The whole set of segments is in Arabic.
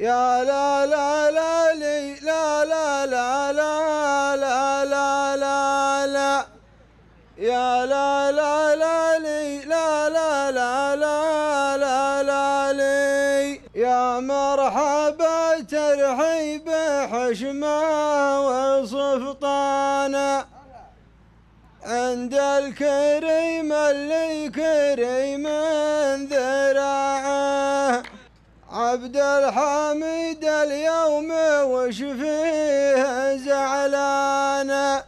يا لا لا لا لي لا لا لا لا لا لا لا لا يا لا لا لا لي لا لا لا لا لا لا لي يا مرحبا ترحيب حشمة وصفطانة عند الكريم اللي كريم ذراعه عبد الحميد اليوم وش فيه زعلان؟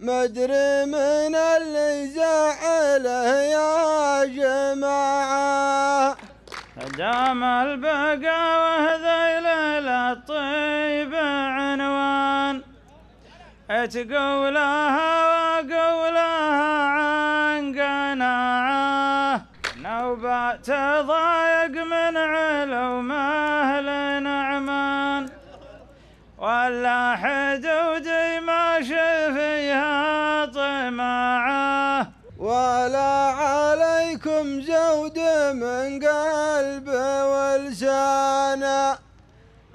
مدري من اللي زعله يا جماعة. دام البقى وهذيل الطيب عنوان. تقولها نوبات ضايق من علوم أهل نعمان. ولا حدودي ما فيها طماعه ولا عليكم زود من قلب ولسان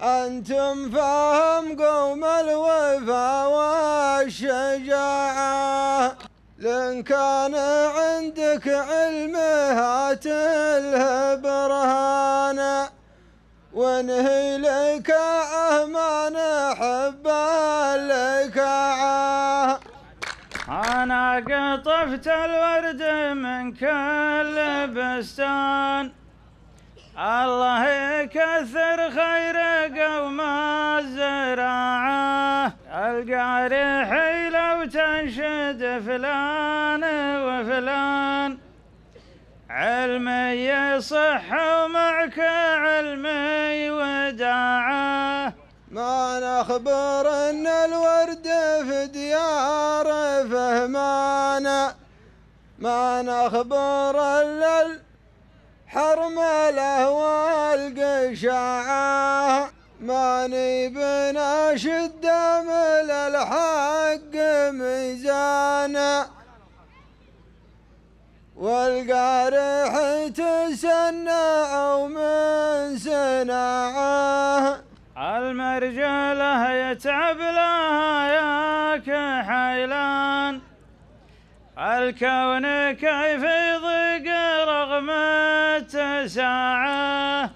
أنتم فهم قوم الوفا والشجاعة. لإن كان عندك علم هات برهانا وانهي لك أهمان حب الكعاه أنا قطفت الورد من كل بستان. الله يكثر خير قوم الزراعة. القارحي لو تنشد فلان وفلان. علمي يصح ومعك علمي وداعه ما نخبر أن الورد في ديار فهمانا. ما نخبر الا الحرم له والقشاعة ما نبنا شدام للحق ميزانا. والقارح تسنع من سناعه المرجلة يتعب لها يا كحيلان. الكون كيف يضيق رغم التساعة.